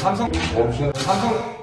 삼성 삼성